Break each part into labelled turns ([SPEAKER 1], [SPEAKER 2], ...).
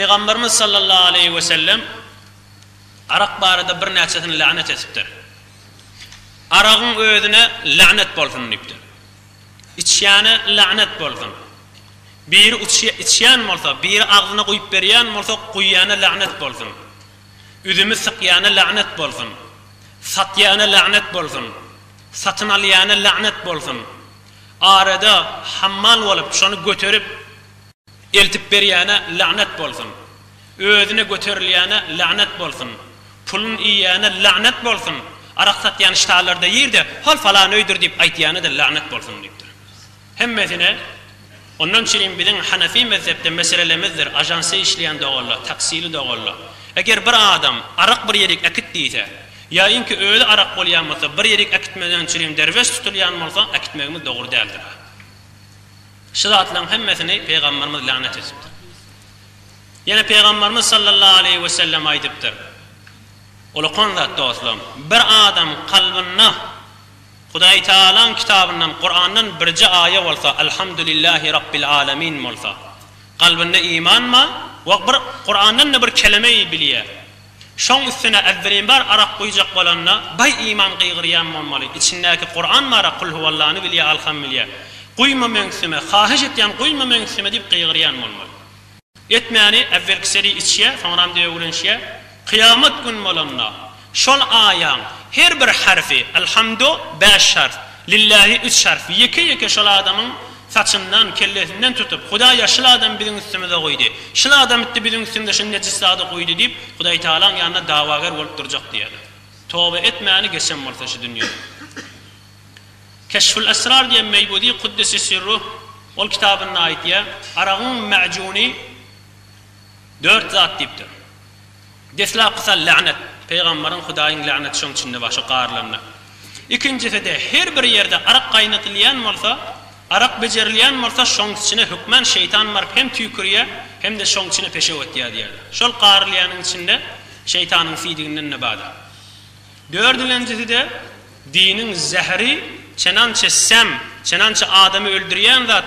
[SPEAKER 1] Peygamberimiz sallallahu aleyhi ve sellem arak barada bir neçesini lanet etipdir. Aragın özüne lanet bolsun dipdir. İçyana lanet bolsun. Bir içýän bolsa, bir ağzına goýup berýän bolsa, goýýana lanet bolsun. Üzümü sıkýana lanet bolsun. Satyana lanet bolsun. Satın alyana lanet bolsun. Arada hammal bolup, şonu götürip eltip berýäne la'nat bolsun. Özüne göterilýäne la'nat bolsun. Pulun iýýäne la'nat bolsun. Arak satýan iştalarda ýerde hal falan öýdür diýip aýtýany da la'nat bolsun diýipdir. Hemmetine ondan şirin bilen Hanefi mezhepte meselelemizdir. Ajansa işleyen dogalla, taksili dogalla. Eger bir adam arak bir ýerik akit diýse, Ya inki öyle arak bolýan bolsa, bir ýerik akitmeden çürim derweş tutulýan bolsa, akitmegimiz dogry däldir. شرعت لهم هم مثني في غمر مد لعنة تبتر يعني في غمر مد صلى الله عليه وسلم أي تبتر ولقون ذات دوثلهم بر آدم قلبنا خداي تعالى كتابنا القرآن برجاء آية ورثة الحمد لله رب العالمين ورثة قلبنا إيمان ما وقبر قرآن نبر كلمة بليه شون الثنا أذرين بار أرق ويجق ولنا باي إيمان قيغريان مالي إتشناك قرآن ما رقل هو الله نبليه الحمد لله Quyma meňsime, hahiş etýän quyma meňsime diýip gyýgyrýan bolmaly. Etmäni evvelki seri içişe, soňram diýe öwrenşe, kıyamet gün bolanna. Şol aýan her bir harfi, elhamdu 5 harf, lillahi üç harf, ýeke-ýeke şol adamyň saçından, kellesinden tutup, Huda yaşlı adam bizim üstümüze koydu. Şil adam etti bizim üstümüze şun necisada koydu deyip, Hudaý Teala'nın yanına davagar bolup duracak diýerler. Tövbe etmeyeni geçen varsa şu dünyada. Keşfül Esrar diye meybudi Kuddesi Sirruh ol kitabının ait ya Arağın me'cuni dört zat deyiptir. Desla kısa lanet Peygamberin Hudaýyň lanet şoň içinde başy garlanna. İkincisi de her bir yerde arak gaýnatylýan bolsa, arak bejerilýän bolsa şoň içine hükmen şeytan var hem tüýkürýär hem de şoň içine peşe ötýär diýer. Şol garlyanyň içinde şeytanyň fiýdiginden nebada. Dördüncüsü de dinin zehri çenança sem, çenança adamı öldürýän zat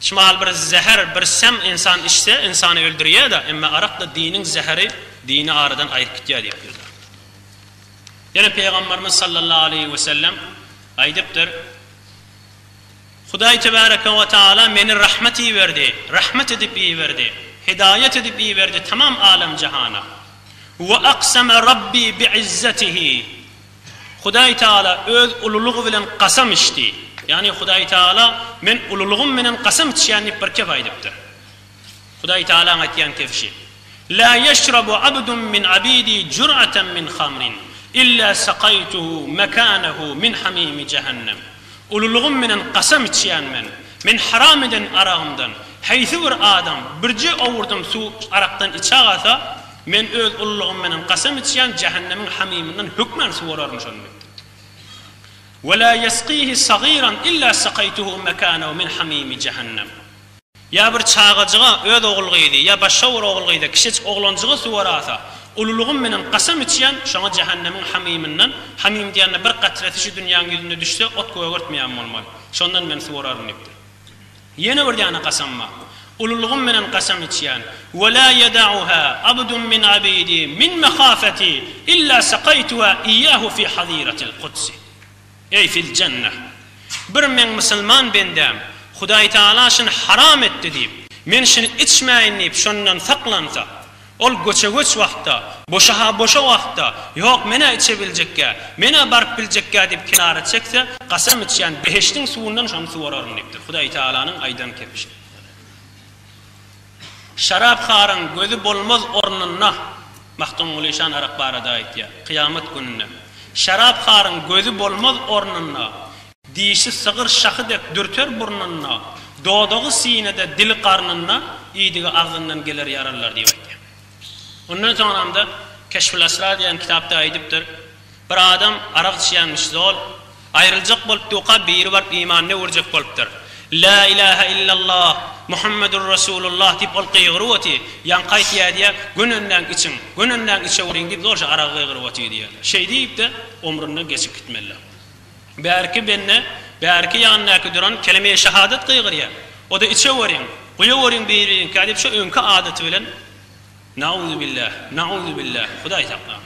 [SPEAKER 1] Şimal bir zehir, bir sem insan içse insanı öldürüyor da ama arak da dinin zehri dini aradan ayırt gitýär diýipdir. Ýene Peygamberimiz sallallahu aleyhi ve sellem aýdypdyr. Hudaý tebaraka we taala meni rahmeti berdi, rahmet edip berdi, hidayet edip berdi tamam alem cihana. Ve aqsama rabbi bi'izzatihi. Hudaý taala öz ululugy bilen qasam içdi. Yani Hudaý taala men ululugum menen qasam içýän bir kep aýdypdyr. Hudaý taala aýtýan kefşi. لا يشرب عبد من عبيدي جرعة من خمر إلا سقيته مكانه من حميم جهنم ululuğum menen qasam içýän men men haram eden arağımdan haýsy bir adam birje owurdum su arakdan içägasa men öz ululuğum menen qasam içýän cehennemin hamiminden hükmen su wararym şonda ولا يسقيه صغيرا إلا سقيته مكانه من حميم جهنم Ya bir çağıcığa öz oğulgıydı, ya başa vur oğulgıydı, kişiç oğlancığı su varasa, ululuğun menen qasam içiyen, şona cehennemin hamiminden, hamim diyenle bir qatreti şu dünyanın yüzünde düşse, ot koyagırtmayan olmalı. Şondan men su vararım iptir. Yine bir diyana qasam أولو الغمنا انقسم اتيان ولا يدعها عبد من عبيدي من مخافتي إلا سقيتها إياه في حظيرة القدس. أي في الجنة. برمين مسلمان بين دام. خداي تعالى شن حرام التديب من شن اتشما اني بشنن ثقلن تا أول قوش وقت وقتا بوشها بوش وقتا يوك منا إتش بالجكا منا بارك بالجكا دي بكنارة تكتا قسم اتشان بهشتن سوونن شن سوارارن نبتل خداي تعالى نن ايدن كبشن şarap xarın gözü bolmaz ornuna Mahtum Ulişan Arak barada ait kıyamet gününe şarap xarın gözü bolmaz ornuna dişi sığır şahıdek dürtör burnunna. doğduğu sinede dil karnına iyidigi ağzından gelir yararlar diye aytdi. Ondan sonra da Keşfül Esrar diyen kitapta aydiptir. Bir adam arak içýänmiş zol ayrılacak bolup duqa bir barp imanyny urjak bolupdyr. لا إله إلا الله محمد رسول الله تبقى ألقي غروتي يان قايت يا ديا قنن نان قتن قنن نان قتشورين ديب دورش عرغي غروتي ديا. شي ديب ده عمرنا قسي كتملا بأركي بنا بأركي يان ناك دران كلمة شهادة قيغريا. ودا إتشورين قيورين بيرين كادب شو ينك عادة ولن نعوذ بالله نعوذ بالله. خداي تقنا